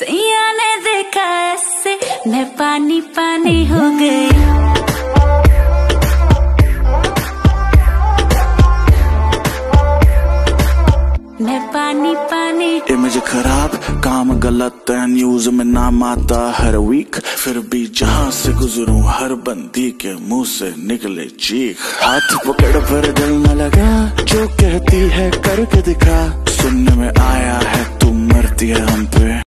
सैया ने देखा ऐसे, मैं पानी पानी हो गई। मैं पानी पानी इमेज खराब, काम गलत है न्यूज़ में नाम आता हर वीक फिर भी जहाँ से गुजरूं, हर बंदी के मुँह से निकले चीख। हाथ पकड़ पर दिल न लगा, जो कहती है करके दिखा। सुनने में आया है तुम मरती है हम पे।